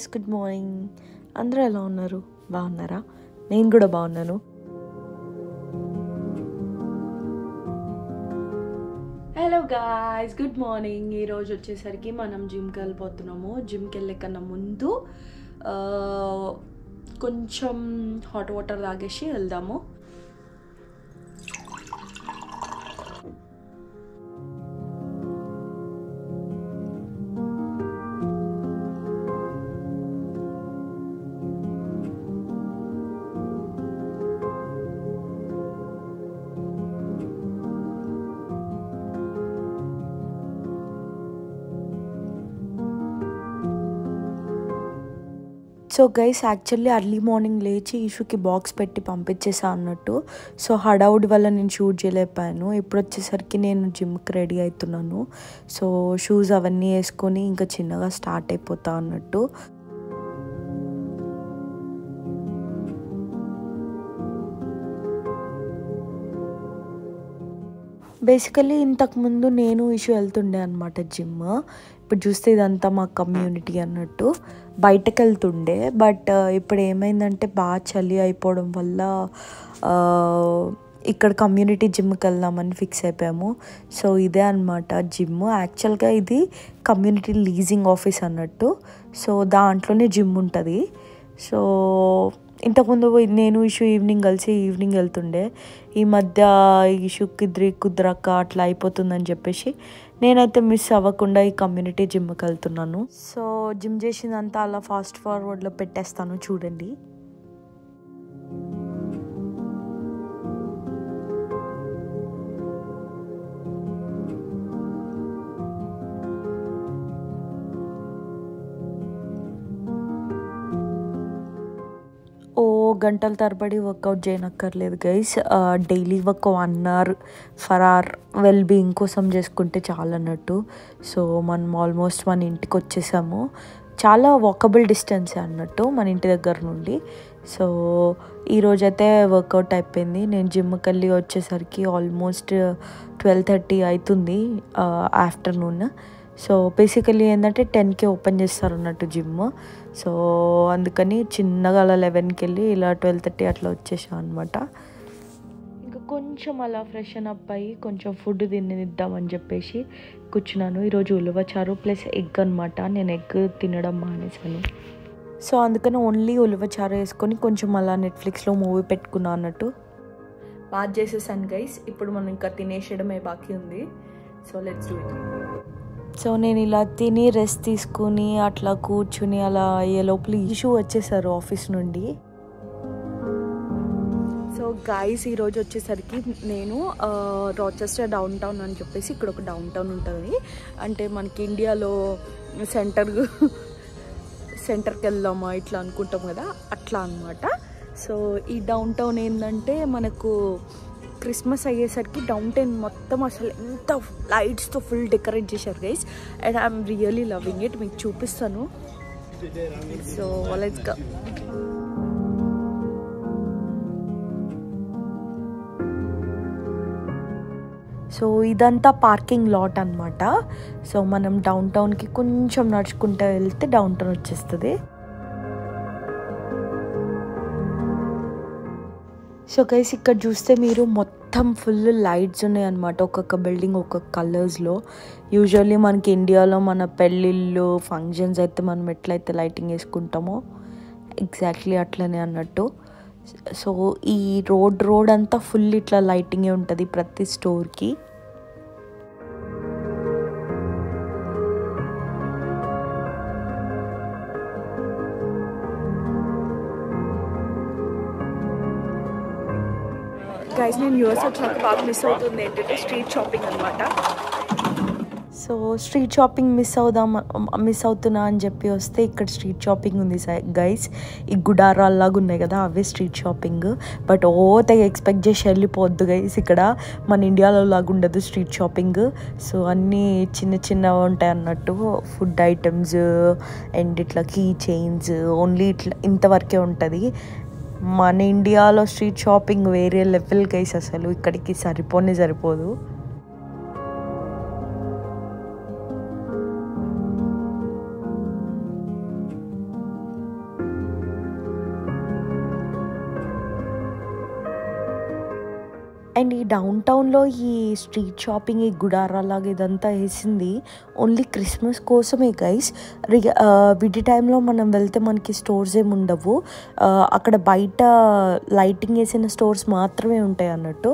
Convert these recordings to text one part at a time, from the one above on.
Guys good morning అందరూ ఎలా ఉన్నారు? బాగున్నారా? నేను కూడా బాగున్నాను. హలో గాయస్ గుడ్ మార్నింగ్ ఈరోజు వచ్చేసరికి మనం జిమ్కి వెళ్ళిపోతున్నాము జిమ్కి వెళ్ళే కన్నా ముందు కొంచెం హాట్ వాటర్ తాగేసి వెళ్దాము. So guys actually early morning లేచి ఇష్యూకి బాక్స్ పెట్టి పంపించేసా అన్నట్టు. సో హడావుడి వల్ల నేను షూట్ చేయలేకపోయాను. ఇప్పుడు వచ్చేసరికి నేను జిమ్కి రెడీ అవుతున్నాను. సో షూస్ అవన్నీ వేసుకొని ఇంకా చిన్నగా స్టార్ట్ అయిపోతా అన్నట్టు. బేసికలీ ఇంతకుముందు నేను ఇష్యూ వెళ్తుండే అనమాట జిమ్ ఇప్పుడు చూస్తే ఇదంతా మా కమ్యూనిటీ అన్నట్టు బయటకు వెళ్తుండే బట్ uh, ఇప్పుడు ఏమైందంటే బాగా చలి అయిపోవడం వల్ల uh, ఇక్కడ కమ్యూనిటీ జిమ్కి వెళ్దామని ఫిక్స్ అయిపోయాము. సో ఇదే అనమాట జిమ్ యాక్చువల్గా ఇది కమ్యూనిటీ లీజింగ్ ఆఫీస్ అన్నట్టు. సో దాంట్లోనే జిమ్ ఉంటుంది. సో ఇంతకుముందు నేను ఇష్యూ ఈవినింగ్ కలిసి ఈవినింగ్ వెళ్తుండే. ఈ మధ్య ఇషు కుదిరి కుదరక అట్లా అయిపోతుందని చెప్పేసి నేనైతే మిస్ అవ్వకుండా ఈ కమ్యూనిటీ జిమ్కి వెళ్తున్నాను. సో జిమ్ చేసిందంతా అలా ఫాస్ట్ ఫార్వర్డ్లో పెట్టేస్తాను చూడండి. గంటల తరబడి వర్కౌట్ చేయనక్కర్లేదు గైస్. డైలీ ఒక one hour for hour well being కోసం చేసుకుంటే చాలు అన్నట్టు సో మనం ఆల్మోస్ట్ మన ఇంటికి వచ్చేసాము. చాలా వాకబుల్ డిస్టెన్స్ అన్నట్టు మన ఇంటి దగ్గర నుండి. సో ఈరోజైతే వర్కౌట్ అయిపోయింది. నేను జిమ్కి వెళ్ళి వచ్చేసరికి ఆల్మోస్ట్ ట్వెల్వ్ థర్టీ అవుతుంది ఆఫ్టర్నూన్. సో బేసికలీ ఏంటంటే టెన్కే ఓపెన్ చేస్తారు అన్నట్టు జిమ్. సో అందుకని చిన్నగా అలా లెవెన్కి వెళ్ళి ఇలా ట్వెల్వ్ థర్టీ అట్లా వచ్చేసాం అనమాట ఇంకా కొంచెం అలా ఫ్రెషన్ అప్ అయ్యి కొంచెం ఫుడ్ తినిద్దామని చెప్పేసి కూర్చున్నాను. ఈరోజు ఉలవచారు ప్లస్ ఎగ్ అనమాట నేను ఎగ్ తినడం మానేశాను. సో అందుకని ఓన్లీ ఉలవచారు వేసుకొని కొంచెం అలా నెట్ఫ్లిక్స్లో మూవీ పెట్టుకున్నా అన్నట్టు. బాగా చేసేసాను గైస్ ఇప్పుడు మనం ఇంకా తినేసేయడమే బాకీ ఉంది. So let's do it so నేను ఇలా తిని రెస్ట్ తీసుకుని అట్లా కూర్చుని అలా అయ్యే లోపల ఇష్యూ వచ్చేసారు ఆఫీస్ నుండి. సో గాయస్ ఈరోజు వచ్చేసరికి నేను రాచెస్టర్ డౌన్ టౌన్ అని చెప్పేసి ఇక్కడ ఒక డౌన్ టౌన్ ఉంటుంది. అంటే మనకి ఇండియాలో సెంటర్ సెంటర్కి వెళ్దామా ఇట్లా అనుకుంటాం కదా అట్లా అనమాట సో ఈ డౌన్ టౌన్ ఏంటంటే మనకు క్రిస్మస్ అయ్యేసరికి డౌన్ టైన్ మొత్తం అసలు ఎంత లైట్స్తో ఫుల్ డెకరేట్ చేశారు guys and I'm really loving it మీకు చూపిస్తాను. సో లెట్స్ గో సో ఇదంతా పార్కింగ్ లాట్ అనమాట సో మనం డౌన్ టౌన్కి కొంచెం నడుచుకుంటూ వెళ్తే డౌన్ టౌన్ వచ్చేస్తుంది. సో గైస్ ఇక్కడ చూస్తే మీరు మొత్తం ఫుల్ లైట్స్ ఉన్నాయన్నమాట. ఒక్కొక్క బిల్డింగ్ ఒక్కొక్క కలర్స్లో యూజువల్లీ మనకి ఇండియాలో మన పెళ్ళిళ్ళు ఫంక్షన్స్ అయితే మనం ఎట్లయితే లైటింగ్ వేసుకుంటామో ఎగ్జాక్ట్లీ అట్లనే అన్నట్టు. సో ఈ రోడ్ రోడ్ అంతా ఫుల్ ఇట్లా లైటింగే ఉంటుంది ప్రతి స్టోర్కి గైస్ నేను యూఎస్ వచ్చాక బాగా మిస్ అవుతుంది ఏంటంటే స్ట్రీట్ షాపింగ్ అనమాట సో స్ట్రీట్ షాపింగ్ మిస్ అవుదాం మిస్ అవుతున్నా అని చెప్పి వస్తే ఇక్కడ స్ట్రీట్ షాపింగ్ ఉంది గైస్ ఈ గుడారాల్లాగా ఉన్నాయి కదా అవే స్ట్రీట్ షాపింగ్ బట్ ఓ తెగ ఎక్స్పెక్ట్ చేసి వెళ్ళిపోవద్దు గైస్ ఇక్కడ మన ఇండియాలో లాగా ఉండదు స్ట్రీట్ షాపింగ్ సో అన్నీ చిన్న చిన్నవి ఉంటాయి అన్నట్టు. ఫుడ్ ఐటమ్స్ అండ్ ఇట్లా కీ చైన్స్ ఓన్లీ ఇట్లా ఇంతవరకే ఉంటుంది. మన ఇండియాలో స్ట్రీట్ షాపింగ్ వేరే లెవెల్ గైస్ అసలు ఇక్కడికి సరిపోనే సరిపోదు. అండ్ ఈ డౌన్ టౌన్లో ఈ స్ట్రీట్ షాపింగ్ ఈ గుడారాలాగా ఇదంతా వేసింది ఓన్లీ క్రిస్మస్ కోసమే గైస్. విడి టైంలో మనం వెళ్తే మనకి స్టోర్స్ ఏమి ఉండవు. అక్కడ బయట లైటింగ్ వేసిన స్టోర్స్ మాత్రమే ఉంటాయి అన్నట్టు.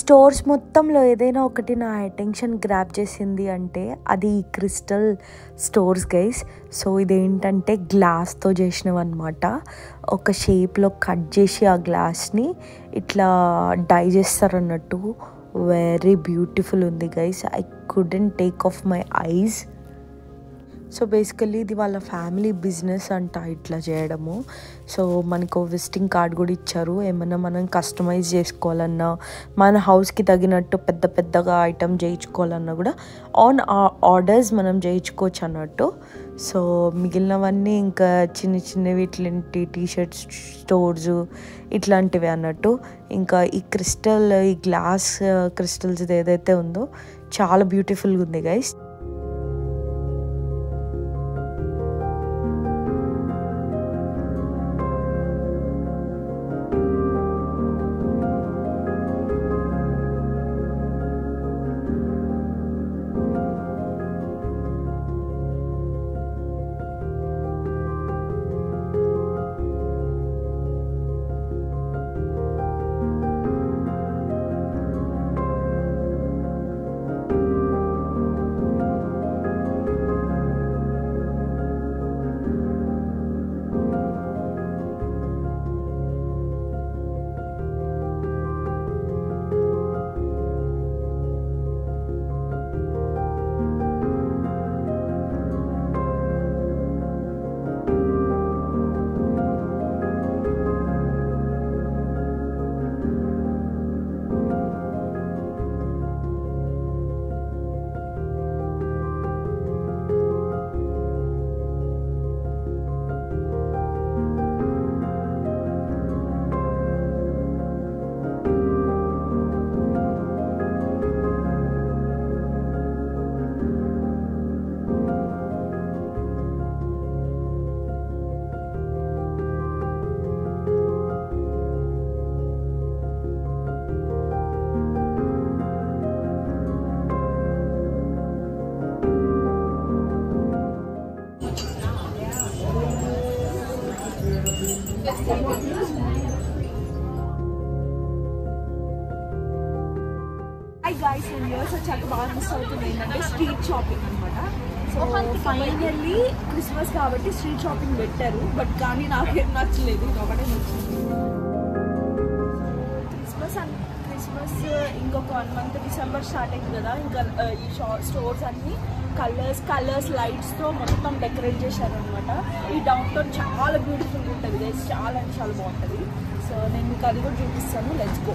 స్టోర్స్ మొత్తంలో ఏదైనా ఒకటి నా అటెన్షన్ గ్రాప్ చేసింది అంటే అది ఈ క్రిస్టల్ స్టోర్స్ గైస్ సో ఇదేంటంటే గ్లాస్తో చేసినవన్నమాట. ఒక షేప్లో కట్ చేసి ఆ గ్లాస్ని ఇట్లా డై చేస్తారన్నట్టు. వెరీ బ్యూటిఫుల్ ఉంది guys I couldn't take off my eyes so basically ఇది వాళ్ళ ఫ్యామిలీ బిజినెస్ అంట ఇట్లా చేయడము. సో మనకు విజిటింగ్ కార్డ్ కూడా ఇచ్చారు. ఏమన్నా మనం కస్టమైజ్ చేసుకోవాలన్నా మన హౌస్కి తగినట్టు పెద్ద పెద్దగా ఐటమ్ చేయించుకోవాలన్నా కూడా ఆన్ ఆర్డర్స్ మనం చేయించుకోవచ్చు అన్నట్టు. సో మిగిలినవన్నీ ఇంకా చిన్న చిన్నవి ఇట్లాంటి టీ షర్ట్స్ స్టోర్స్ ఇట్లాంటివి అన్నట్టు. ఇంకా ఈ క్రిస్టల్ ఈ గ్లాస్ క్రిస్టల్స్ uh, ఏదైతే ఉందో చాలా బ్యూటిఫుల్గా ఉంది గైస్ హాయ్ గాయ్స్ నేను ఇయర్స్ వచ్చాక బాగా మిస్ అవుతుంది ఏంటంటే స్ట్రీట్ షాపింగ్ అనమాట సో ఫైనల్లీ క్రిస్మస్ కాబట్టి స్ట్రీట్ షాపింగ్ పెట్టారు. బట్ కానీ నాకేం నచ్చలేదు ఒకటే నచ్చింది క్రిస్మస్ అన్ క్రిస్మస్ ఇంకొక వన్ మంత్ డిసెంబర్ స్టార్ట్ అయింది కదా. ఇంకా ఈ షా స్టోర్స్ అన్ని కలర్స్ కలర్స్ లైట్స్తో మొత్తం డెకరేట్ చేశారనమాట ఈ డౌన్ టౌన్ చాలా బ్యూటిఫుల్గా ఉంటుంది గైస్ చాలా అంటే చాలా బాగుంటుంది. సో నేను మీకు అది కూడా చూపిస్తాను. లెట్స్ గో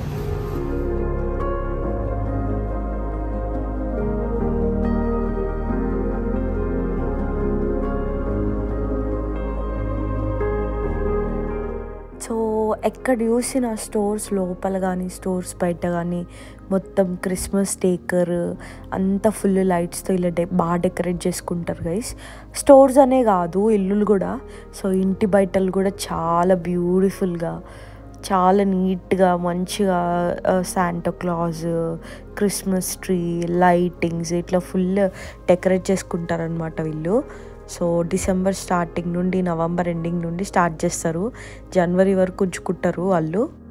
ఎక్కడ చూసిన స్టోర్స్ లోపల కానీ స్టోర్స్ బయట కానీ మొత్తం క్రిస్మస్ టేకర్ అంతా ఫుల్ లైట్స్తో ఇలా డె బాగా డెకరేట్ చేసుకుంటారు గైస్. స్టోర్స్ అనే కాదు ఇల్లులు కూడా. సో ఇంటి బయటలు కూడా చాలా బ్యూటిఫుల్గా చాలా నీట్గా మంచిగా Santa Claus Christmas tree lightings ఇట్లా ఫుల్ డెకరేట్ చేసుకుంటారనమాట వీళ్ళు. సో డిసెంబర్ స్టార్టింగ్ నుండి నవంబర్ ఎండింగ్ నుండి స్టార్ట్ చేస్తారు. జనవరి వరకు ఉంచుకుంటారు వాళ్ళు.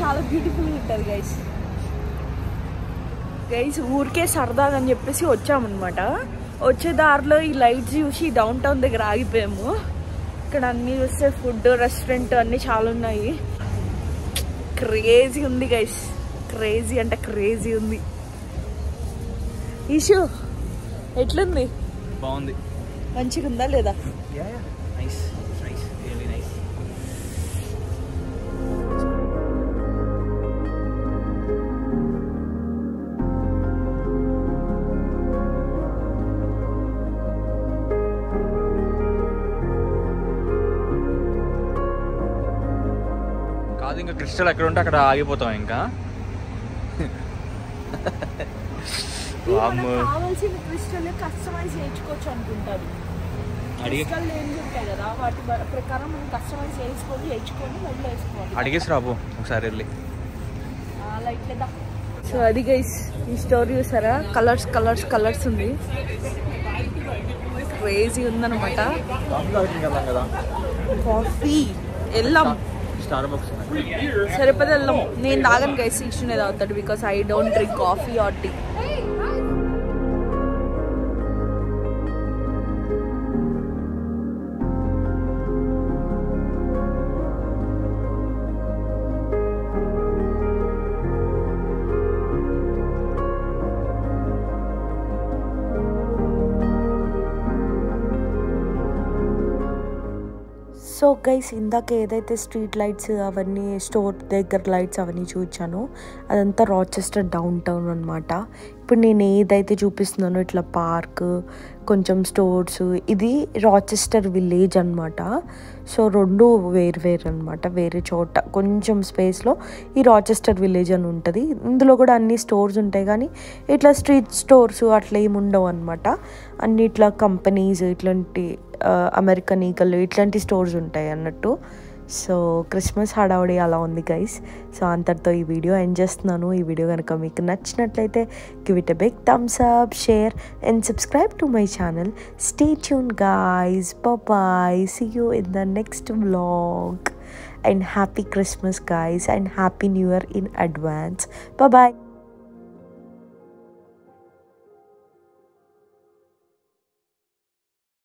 చాలా బ్యూటిఫుల్ ఉంటుంది గైస్ గైస్ ఊరికే సరదాగా అని చెప్పేసి వచ్చామన్నమాట. వచ్చే దారిలో ఈ లైట్స్ చూసి డౌన్ టౌన్ దగ్గర ఆగిపోయాము. ఇక్కడ అన్ని చూస్తే ఫుడ్ రెస్టారెంట్ అన్నీ చాలా ఉన్నాయి. క్రేజీ ఉంది గైస్ క్రేజీ అంటే క్రేజీ ఉంది. ఈషు ఎట్లుంది? బాగుంది. మంచిగా ఉందా లేదా ఇంకా క్రిస్టల్ ఎక్కడ ఉంటే అక్కడ ఆగిపోతాం ఇంకా. కావాల్సిన క్రిస్టల్ కస్టమైజ్ చేయించుకోవచ్చు అనుకుంటారు. అడిగేసి రాబు ఒకసారి వెళ్ళి. లైట్ లేదా సో అది గైస్ ఈ స్టోరీ చూసారా? కలర్స్ కలర్స్ కలర్స్ ఉంది. క్రేజీ ఉందన్నమాట. కదా. కాఫీ వెళ్దాం స్టార్ బాక్స్ సరిపోతే వెళ్దాం. నేను తాగను గైస్ ఇచ్చునే తాగుతాడు because I don't drink coffee or tea guys ఇందాక ఏదైతే స్ట్రీట్ లైట్స్ అవన్నీ స్టోర్ దగ్గర లైట్స్ అవన్నీ చూపించానో అదంతా రాచెస్టర్ డౌన్ టౌన్ అనమాట ఇప్పుడు నేను ఏదైతే చూపిస్తున్నానో ఇట్లా పార్క్ కొంచెం స్టోర్స్ ఇది రాచెస్టర్ విలేజ్ అనమాట సో రెండు వేరు వేరు అనమాట వేరే చోట. కొంచెం స్పేస్లో ఈ రాచెస్టర్ విలేజ్ అని ఉంటుంది. ఇందులో కూడా అన్ని స్టోర్స్ ఉంటాయి కానీ ఇట్లా స్ట్రీట్ స్టోర్స్ అట్లా ఏమి ఉండవు అనమాట అన్ని ఇట్లా కంపెనీస్ ఇట్లాంటి అమెరికన్ ఈగలు ఇట్లాంటి స్టోర్స్ ఉంటాయి అన్నట్టు. సో క్రిస్మస్ హడావుడి అలా ఉంది గైస్ సో అంతటితో ఈ వీడియో ఎండ్ చేస్తున్నాను. ఈ వీడియో కనుక మీకు నచ్చినట్లయితే give it a big thumbs up share and subscribe to my channel stay tune guys bye see you in the next vlog and happy Christmas guys and happy new year in advance bye